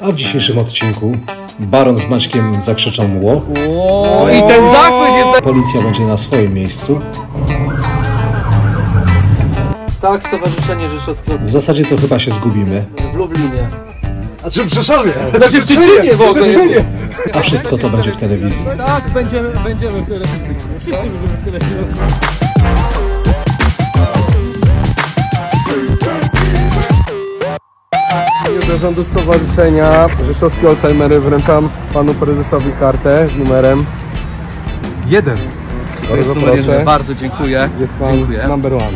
A w dzisiejszym odcinku Baron z Maćkiem zakrzyczą ło. O, i ten zachwyt jest... Policja będzie na swoim miejscu. Tak, Stowarzyszenie Rzeszowskiego W zasadzie to chyba się zgubimy. w Lublinie. A czy w Rzeszowie? Znaczy w Tyczynie w ogóle. A wszystko to będzie w telewizji. Tak, będziemy, będziemy w telewizji. Wszyscy będziemy w telewizji. Zarządu Stowarzyszenia Rzeszowskie Oldtimery wręczam panu prezesowi kartę z numerem Jeden. To jest Bardzo numer jeden. proszę. Bardzo dziękuję. Jest pan Dziękuję. number one.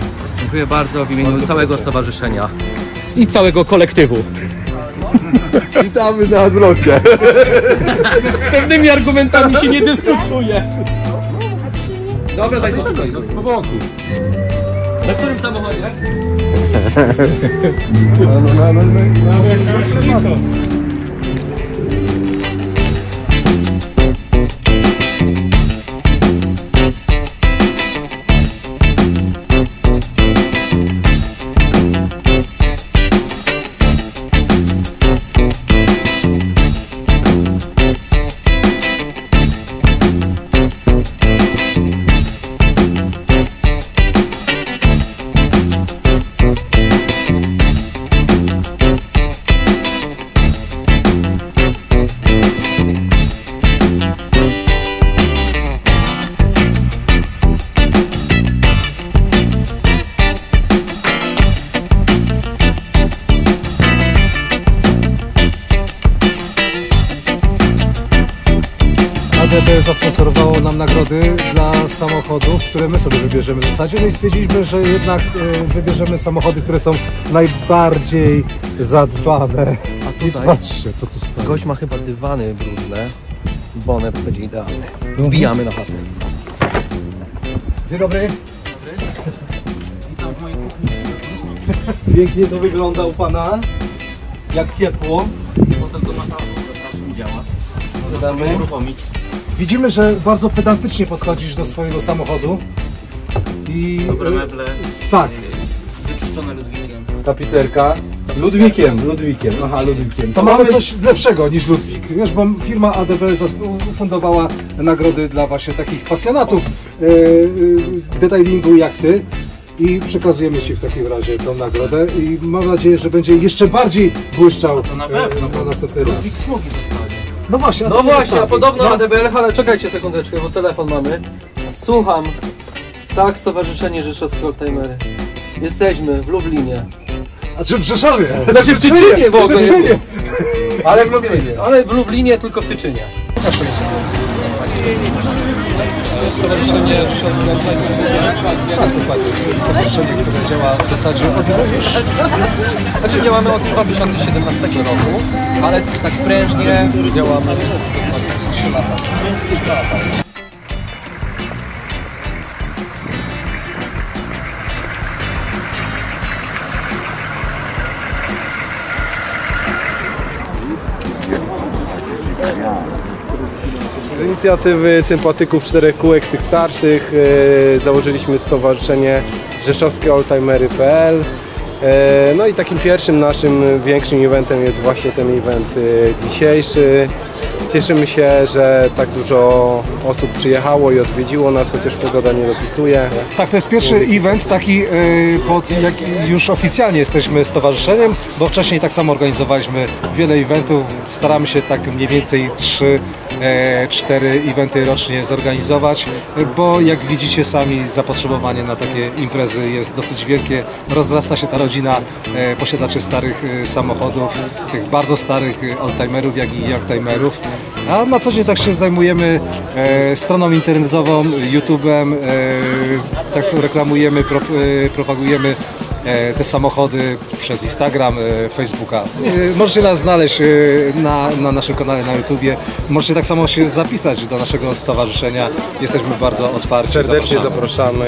Dziękuję bardzo w imieniu całego stowarzyszenia. I całego kolektywu. Witamy na zlocie. Z pewnymi argumentami się nie dyskutuje. Dobra, daj to tutaj. Po boku. Na którym samochodzie? あの、なるべく。Nagrody dla samochodów, które my sobie wybierzemy w zasadzie. No i stwierdziliśmy, że jednak e, wybierzemy samochody, które są najbardziej zadbane. A I tutaj patrzcie, co tu stoi. gość ma chyba dywany brudne. Bonet będzie idealny. Wbijamy na chatę. Dzień dobry. Pięknie to wygląda u pana. Jak ciepło. Dodamy. Widzimy, że bardzo pedantycznie podchodzisz do swojego samochodu. I Dobre meble, tak, wyczyszczone Ludwikiem. Tapicerka. Ludwikiem, Ludwikiem. Aha, Ludwikiem. To mamy coś lepszego niż Ludwik, wiesz, bo firma ADB zas- ufundowała nagrody dla właśnie takich pasjonatów e, e, detailingu jak ty i przekazujemy Ci w takim razie tą nagrodę i mam nadzieję, że będzie jeszcze bardziej błyszczał to na e, pewno, na następny Ludwik raz. smugi zostanie. No właśnie, a No to nie właśnie, a zostawi. podobno No. Ale czekajcie sekundeczkę, bo telefon mamy. Słucham. Tak, Stowarzyszenie Rzeszowskie Oldtimery. Jesteśmy w Lublinie. A czy w Rzeszowie? Znaczy w Tyczynie w ogóle. W Tyczynie. Ale w Lublinie. Ale w Lublinie, tylko w Tyczynie. Stowarzyszenie Rzeszowskie Tak, dokładnie. Stowarzyszenie, które działa w zasadzie od już? Znaczy działamy od 2017 roku, ale tak prężnie działamy od 3 lata. Inicjatywy sympatyków czterech kółek, tych starszych, e, założyliśmy Stowarzyszenie Rzeszowskie Oldtimery.pl. E, No i takim pierwszym naszym większym eventem jest właśnie ten event e, dzisiejszy. Cieszymy się, że tak dużo osób przyjechało i odwiedziło nas, chociaż pogoda nie dopisuje. Tak, to jest pierwszy event taki, e, pod, jak już oficjalnie jesteśmy stowarzyszeniem, bo wcześniej tak samo organizowaliśmy wiele eventów. Staramy się tak mniej więcej 3 cztery eventy rocznie zorganizować, e, bo jak widzicie sami zapotrzebowanie na takie imprezy jest dosyć wielkie. Rozrasta się ta rodzina e, posiadaczy starych e, samochodów, tych bardzo starych e, oldtimerów, jak i youngtimerów. A na co dzień tak się zajmujemy e, stroną internetową, YouTube'em, e, tak sobie reklamujemy, pro, e, propagujemy e, te samochody przez Instagram, e, Facebooka. E, możecie nas znaleźć e, na, na naszym kanale na YouTubie. Możecie tak samo się zapisać do naszego stowarzyszenia. Jesteśmy bardzo otwarci. Serdecznie zapraszamy. zapraszamy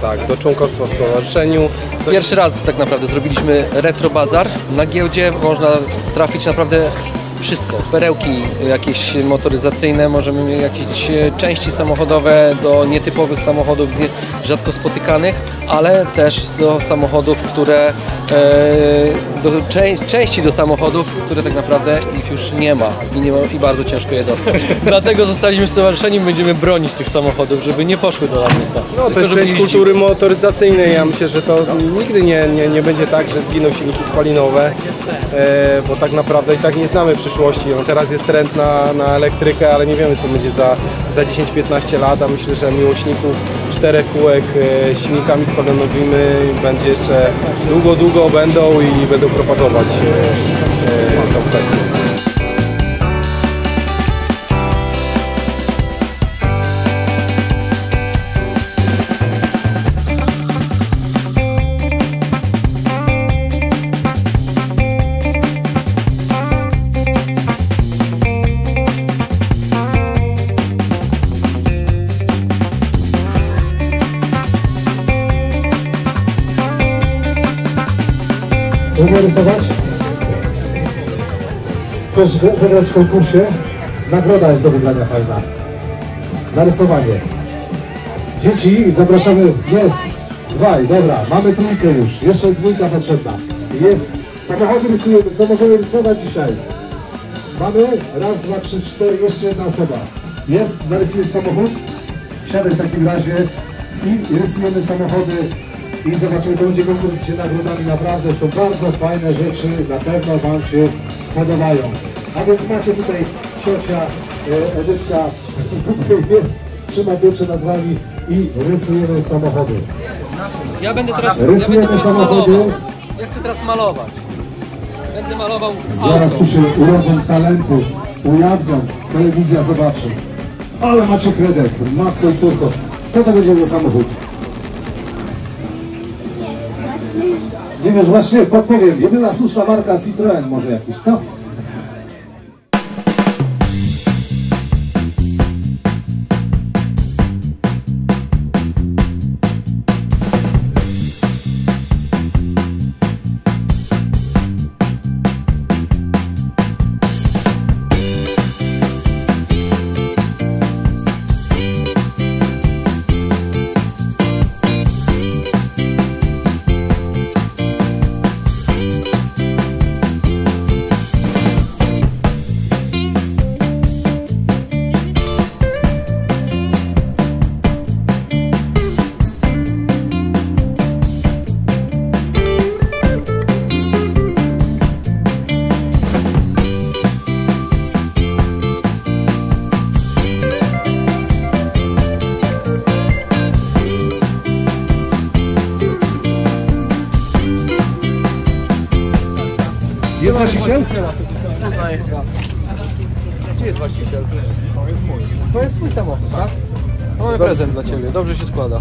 tak, do członkostwa w stowarzyszeniu. Do Pierwszy raz tak naprawdę zrobiliśmy retro bazar. Na giełdzie można trafić naprawdę wszystko. Perełki jakieś motoryzacyjne, możemy mieć jakieś e, części samochodowe do nietypowych samochodów, rzadko spotykanych, ale też do samochodów, które e, do czę- części do samochodów, które tak naprawdę ich już nie ma i, nie ma, i bardzo ciężko je dostać. Dlatego zostaliśmy stowarzyszeniem, będziemy bronić tych samochodów, żeby nie poszły do lamusa. No to jest część kultury motoryzacyjnej. Ja myślę, że to nigdy nie, nie, nie będzie tak, że zginą silniki spalinowe, e, bo tak naprawdę i tak nie znamy przyszłości. No, teraz jest trend na, na elektrykę, ale nie wiemy co będzie za, za 10-15 lat, a myślę, że miłośników czterech kółek e, z silnikami spalinowymi będzie jeszcze długo, długo będą i będą propagować e, e, tą kwestię. Umie rysować? Chcesz zagrać w konkursie? Nagroda jest do wygrania fajna. Narysowanie. Dzieci, zapraszamy. Jest. Dwaj, dobra, mamy trójkę już. Jeszcze dwójka potrzebna. Jest. Samochody rysujemy. Co możemy rysować dzisiaj? Mamy raz, dwa, trzy, cztery, jeszcze jedna osoba. Jest? Narysujesz samochód? Siadaj w takim razie i rysujemy samochody i zobaczymy, to będzie konkurs się nagrodami. Naprawdę są bardzo fajne rzeczy, na pewno Wam się spodobają. A więc macie tutaj ciocia e, Edytka, tutaj jest, trzyma pieczę nad Wami i rysujemy samochody. Ja będę teraz, ja będę teraz samochody. malował. Ja chcę teraz malować. Będę malował Zaraz auto. tu się urodzą talenty, ujawnią, telewizja zobaczy. Ale macie kredyt, matko i córko. Co to będzie za samochód? Nie wiesz, właśnie podpowiem. Jedyna słuszna marka Citroen może jakiś, co? Dla ciebie, dobrze się składa.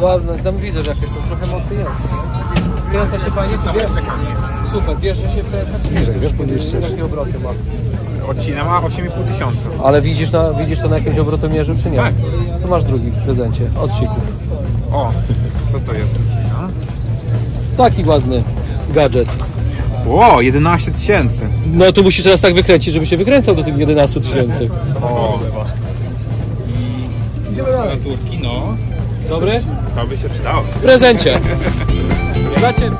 Ładne, tam widzę, że jakieś tam trochę mocy jest. Wkręca się fajnie, czy wiesz? Super, wiesz, że się wkręca, czy wiesz? Wiesz, podjeżdżasz. Jakie obroty ma? Odcina ma 8,5 tysiąca. Ale widzisz, na, widzisz to na jakimś obrotomierzu, czy nie? Tak. To masz drugi w prezencie, od Sików. O, co to jest? No. Taki ładny gadżet. Ło, 11 tysięcy. No to musisz teraz tak wykręcić, żeby się wykręcał do tych 11 tysięcy. O, Turki, no. Dobry? To by się przydało. W prezencie. Dla ciebie.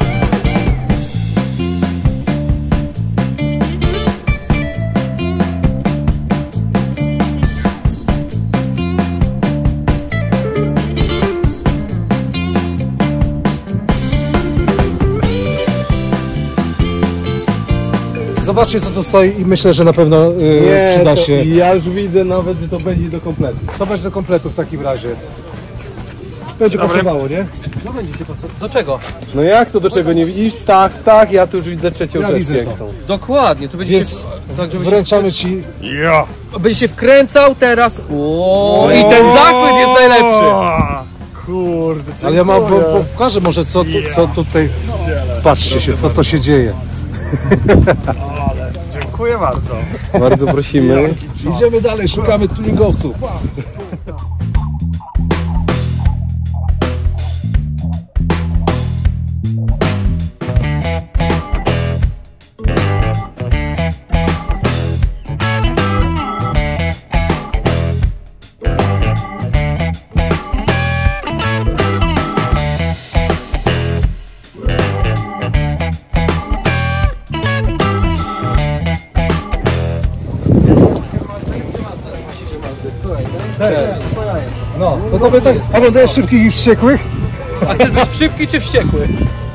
Zobaczcie co tu stoi i myślę, że na pewno yy, przyda to, się. ja już widzę nawet, że to będzie do kompletu. To będzie do kompletu w takim razie. Będzie pasowało, nie? Do czego? No jak to do czego nie widzisz? Tak, tak, ja tu już widzę trzecią Ja rzecz widzę to. piękną. Dokładnie, to będzie Więc się... Tak, żeby się, Wręczamy Ci będzie się wkręcał teraz. O, I ten zachwyt jest najlepszy. Kurde, Ale ja mam, po, pokażę może co, tu, co tutaj, patrzcie się, co to się dzieje. Dziękuję bardzo. Bardzo prosimy. Idziemy dalej, szukamy tuningowców. No, no to by tak, oglądałeś szybkich i wściekłych? A chcesz być szybki czy wściekły?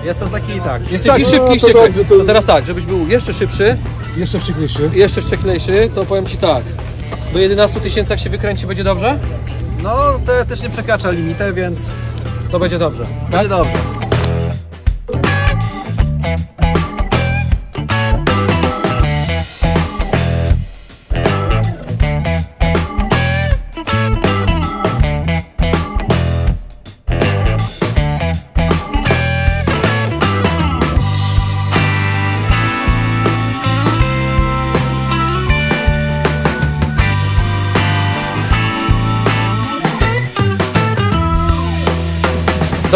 Jest to taki i tak. Jesteś Tak, i no, szybki i to wściekły. dobrze, to- To teraz tak, żebyś był jeszcze szybszy, Jeszcze wścieklejszy. jeszcze wścieklejszy, to powiem Ci tak. Do 11 tysięcy się wykręci, będzie dobrze? No, to też nie przekracza limitę, więc To będzie dobrze. będzie dobrze.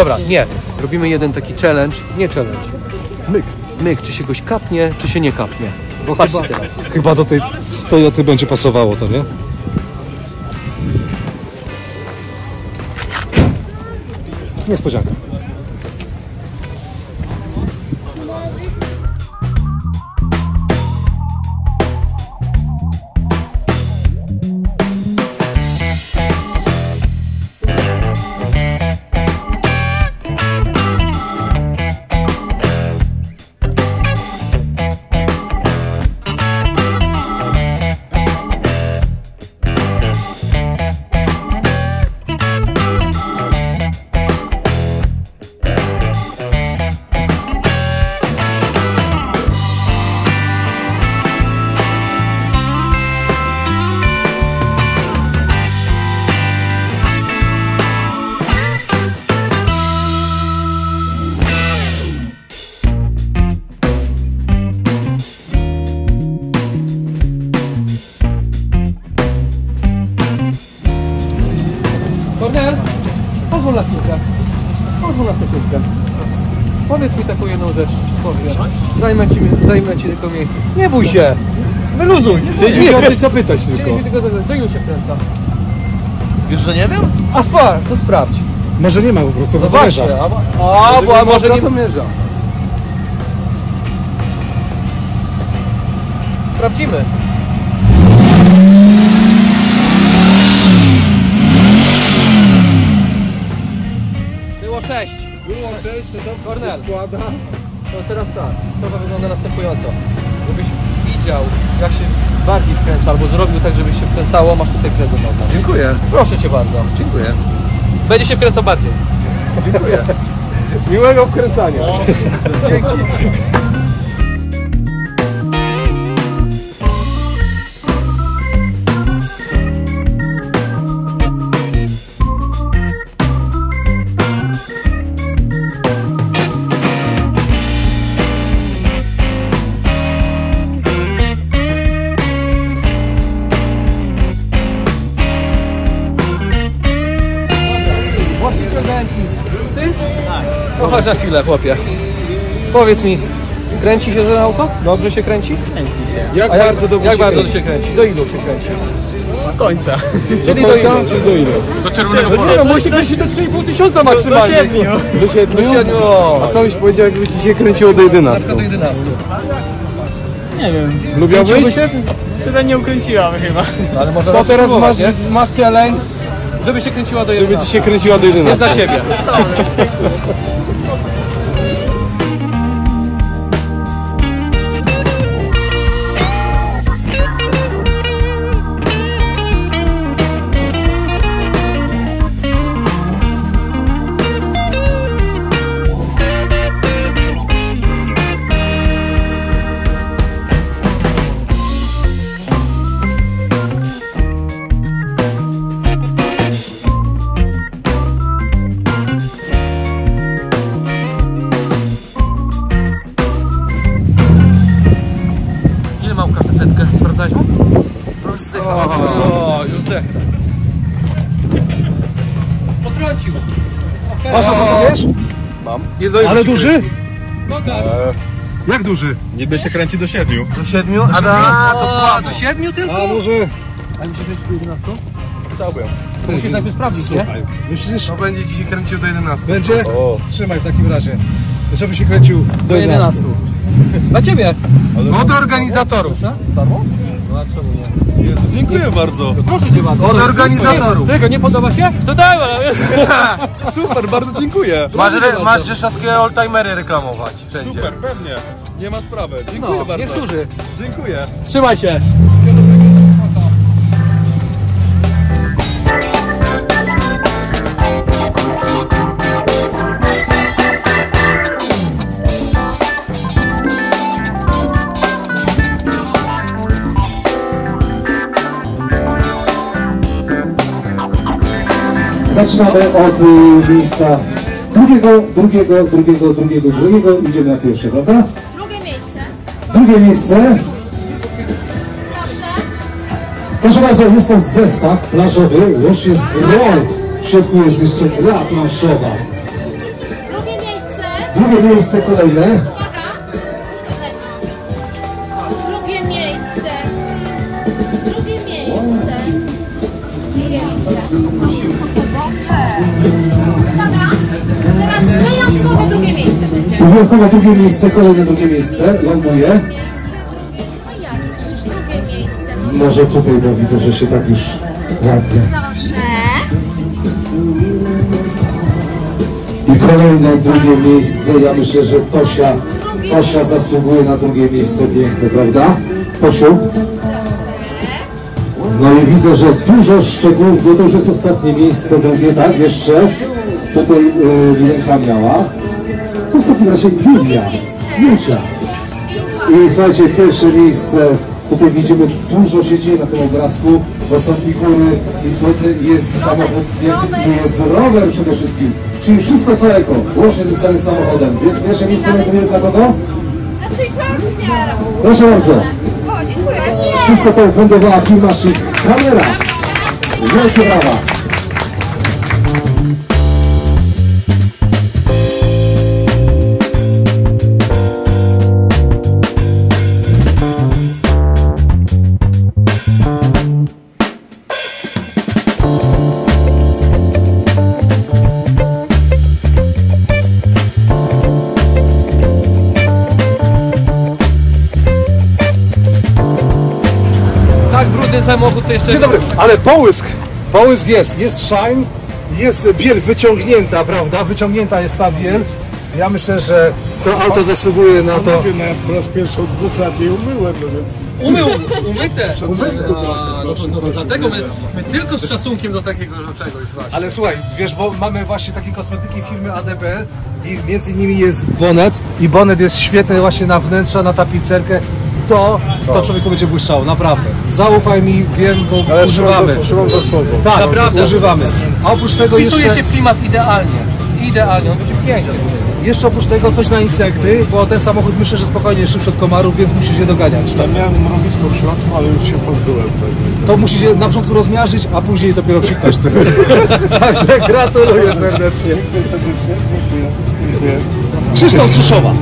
Dobra, nie. Robimy jeden taki challenge. Nie challenge. Myk. Myk, czy się goś kapnie, czy się nie kapnie. Bo Patrzcie teraz. Chyba do tej Toyoty będzie pasowało to, nie? Niespodzianka. Pozwól na chwilkę. Pozwól na sekundkę. Powiedz mi taką jedną rzecz. Powiem. Zajmę ci, zajmę ci tylko miejsce. Nie bój się. Wyluzuj. Chcieliśmy Nie. się o coś zapytać tylko. Chcieliśmy tylko do, ilu się wkręca. Wiesz, że nie wiem? A spar, to sprawdź. Może nie ma po prostu No właśnie, a, a, bo, a może nie... mierza. Sprawdzimy. Cześć, to dobrze Kornel. się składa. No teraz tak, sprawa wygląda następująco. Żebyś widział, jak się bardziej wkręca, albo zrobił tak, żeby się wkręcało, masz tutaj prezent od nas. Dziękuję, Proszę Cię bardzo. dziękuję, Będzie się wkręcał bardziej. dziękuję. Miłego wkręcania. Właściciel chodź na chwilę, chłopie. Powiedz mi, kręci się ten auto? Dobrze się kręci? Jak A jak, bardzo dobrze jak się bardzo kręci? się kręci? Do ilu się kręci? Do końca. Czyli do ilu? Czy do ile? Do czerwonego nie, no musi kręcić do 3,5 tysiąca maksymalnie. Do siedmiu. Do siedmiu? Do siedmiu. A co byś powiedział, jakby ci się kręciło do Na 11? przykład do 11. Nie wiem. Lubiałbyś? Tyle nie ukręciłam chyba. No, ale można To raz teraz masz, nie? masz challenge, Żeby się kręciła do żeby 11. ci się kręciła do Jest 11. dla Ciebie. Ale duży? Pokaż. Jak duży? Niby się kręci do siedmiu. Do 7? A, da, to O, słabo. do siedmiu tylko? A może... A mi się kręci do 11? Chciałbym. Musisz najpierw sprawdzić, nie? Myślisz? To będzie ci się kręcił do 11. Będzie? Trzymaj w takim razie. Żeby się kręcił do Do 11. 11. Dla Ciebie. Od organizatorów. Darmo? No a czemu nie? Jezu, dziękuję bardzo. Proszę cię bardzo. Od organizatorów. Tego nie podoba się? To daj, ale... Super, bardzo dziękuję. Masz, re, masz rzeszowskie oldtimery reklamować wszędzie. Super, pewnie. Nie ma sprawy. Dziękuję No, bardzo. niech służy. Dziękuję. Trzymaj się. Zaczynamy od y, miejsca drugiego, drugiego, drugiego, drugiego, drugiego. Idziemy na pierwsze, prawda? Drugie miejsce. Drugie miejsce. Proszę. Proszę bardzo, jest to zestaw plażowy. Już jest rol. W środku jest jeszcze gra planszowa. Drugie miejsce. Drugie miejsce kolejne. Wyjątkowo drugie miejsce, kolejne drugie miejsce. Ląduje. Może tutaj, bo widzę, że się tak już ładnie. I kolejne drugie miejsce. Ja myślę, że Tosia, Tosia zasługuje na drugie miejsce piękne, prawda? Tosiu? No i widzę, że dużo szczegółów, bo to już jest ostatnie miejsce drugie, tak? Jeszcze tutaj yy, Wilenka miała. Takim razie Julia, Julia. I słuchajcie, pierwsze miejsce, tutaj widzimy, dużo się dzieje na tym obrazku, bo są figury i słuchajcie, jest samochód i jest rower przede wszystkim. Czyli wszystko co eko, łącznie ze starym samochodem. Więc pierwsze miejsce notujemy dla kogo? Proszę bardzo. Wszystko to ufundowała firma Szyk Kamera. Wielkie brawa. Samochód to jeszcze... Dzień dobry, ale połysk, połysk jest, jest shine, jest biel wyciągnięta, prawda? Wyciągnięta jest ta biel. Ja myślę, że to auto zasługuje na to. No ja po raz pierwszy od dwóch lat nie umyłem, no więc Umył, umyte. Szacunku trochę, A, no, to, no, to dlatego my, my tylko z szacunkiem do takiego czegoś właśnie. Ale słuchaj, wiesz, bo mamy właśnie takie kosmetyki firmy ADBL i między nimi jest bonet i bonet jest świetny właśnie na wnętrza, na tapicerkę. To, to człowieku będzie błyszczało, naprawdę. Zaufaj mi, wiem, bo ale używamy. trzymam za słowo. Tak, Naprawdę. używamy. A oprócz tego Wpisuje jeszcze, się w klimat idealnie. Idealnie, on będzie piękny. jeszcze oprócz tego coś na insekty, bo ten samochód myślę, że spokojnie szybszy od komarów, więc musi się doganiać Ja czasem. miałem mrowisko w środku, ale już się pozbyłem tego. To musi się na początku rozmiażdżyć, a później dopiero psiknąć. Także gratuluję serdecznie. Dziękuję serdecznie. Dziękuję. Dziękuję. Krzysztof Szyszowa.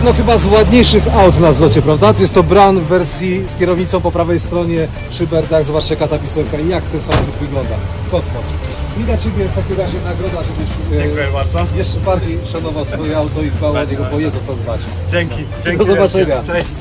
Jedno chyba z ładniejszych aut na zlocie, prawda? To jest to Bran w wersji z kierownicą po prawej stronie, szyber, tak, zobaczcie jaka ta i jak ten samochód wygląda. Kosmos. I dla Ciebie w takim razie nagroda, żebyś e, Dziękuję bardzo. jeszcze bardziej szanował swoje auto i dbał o niego, bo jest o co dbać. Dzięki. Dzięki. Do zobaczenia. Cześć.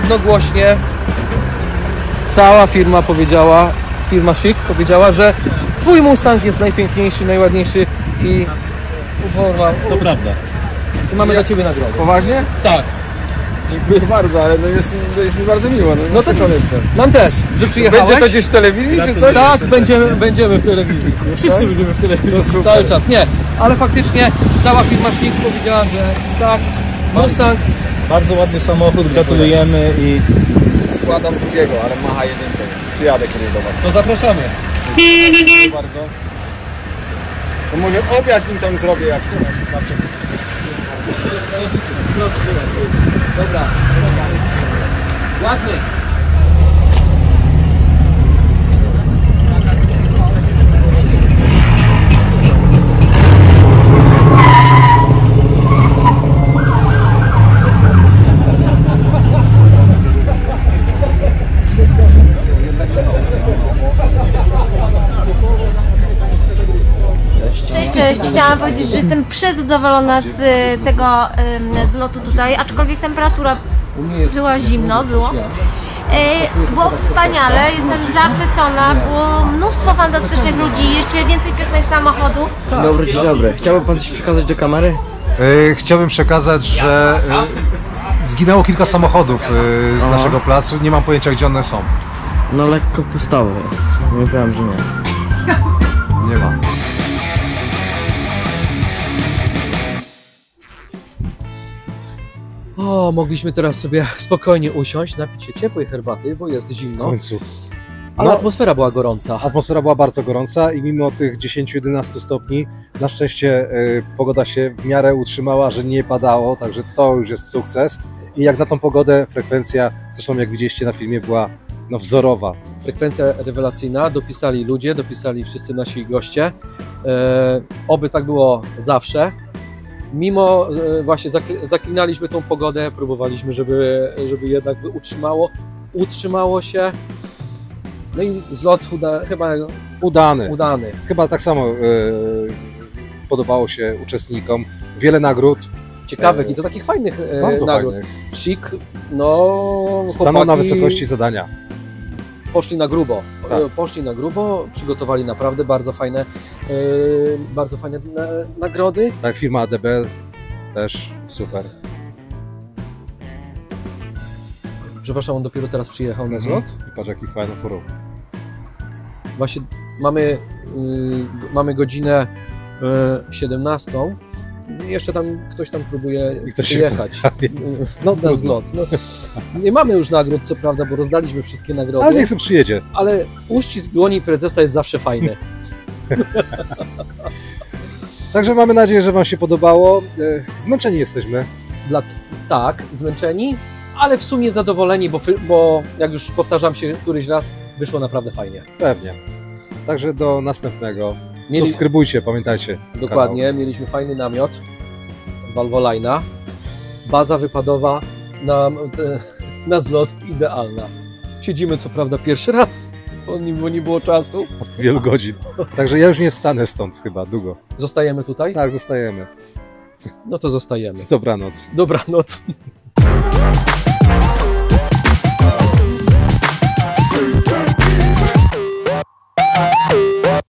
Jednogłośnie cała firma powiedziała, firma Chic powiedziała, że twój Mustang jest najpiękniejszy, najładniejszy i uforma. To prawda. I mamy dla ciebie nagrodę. Poważnie? Tak. Dziękuję bardzo, ale no jest, jest mi bardzo miło. No, No to jestem. Nam też, że przyjechałeś. Będzie to gdzieś w telewizji czy coś? Tak, będziemy, będziemy w telewizji. Wszyscy będziemy w telewizji. Cały czas. Nie, ale faktycznie cała firma Chic powiedziała, że tak, Mustang Bardzo ładny samochód, gratulujemy i składam drugiego, ale macha jedynkę. Przyjadę kiedyś do Was. to zapraszamy. Dziękuję bardzo. To może objazd im tam zrobię jak Dobra. Ładnie. Chciałam powiedzieć, że jestem przezadowolona z y, tego zlotu tutaj, aczkolwiek temperatura była zimno, było. Y, Było wspaniale, jestem zachwycona, było mnóstwo fantastycznych ludzi, jeszcze więcej pięknych samochodów. Dzień dobry, dzień dobry. Chciałby pan coś przekazać do kamery? E, Chciałbym przekazać, że e, zginęło kilka samochodów e, z Aha. naszego placu. Nie mam pojęcia, gdzie one są. No lekko pustawy jest. Nie powiem, że. Nie O, mogliśmy teraz sobie spokojnie usiąść, napić się ciepłej herbaty, bo jest W zimno. końcu. Ale No. atmosfera była gorąca. Atmosfera była bardzo gorąca i mimo tych 10-11 stopni, na szczęście e, pogoda się w miarę utrzymała, że nie padało, także to już jest sukces. I jak na tą pogodę frekwencja, zresztą jak widzieliście na filmie, była no, wzorowa. Frekwencja rewelacyjna, dopisali ludzie, dopisali wszyscy nasi goście. E, oby tak było zawsze. Mimo e, właśnie zakli- zaklinaliśmy tą pogodę, próbowaliśmy, żeby, żeby jednak utrzymało, utrzymało się. No i zlot uda, chyba Udany. udany. Chyba tak samo e, podobało się uczestnikom. Wiele nagród, Ciekawych E, i to takich fajnych e, bardzo nagród. fajnych. Chic, no Stanął na chłopaki wysokości zadania. Poszli na grubo. Tak. E, Poszli na grubo, przygotowali naprawdę bardzo fajne, e, bardzo fajne na, nagrody. Tak, firma ADB też super. Przepraszam, on dopiero teraz przyjechał na Mhm. zlot. I patrz jaki fajny forum. Właśnie mamy, y, mamy godzinę y, 17. Jeszcze tam ktoś tam próbuje I ktoś przyjechać No, na zlot. No, nie mamy już nagród, co prawda, bo rozdaliśmy wszystkie nagrody. Ale niech sobie przyjedzie. ale uścisk dłoni prezesa jest zawsze fajny. Także mamy nadzieję, że Wam się podobało. E, Zmęczeni jesteśmy. Dla, tak, zmęczeni, ale w sumie zadowoleni, bo, bo jak już powtarzam się któryś raz, wyszło naprawdę fajnie. Pewnie. Także do następnego. Mieli- Subskrybujcie, pamiętajcie. Dokładnie, mieliśmy fajny namiot Valvolina, baza wypadowa na, na zlot idealna. Siedzimy co prawda pierwszy raz, bo nie, było czasu. Kanał. Wielu godzin. Także ja już nie wstanę stąd chyba długo. Zostajemy tutaj? Tak, zostajemy. No to zostajemy. Dobranoc. Dobranoc.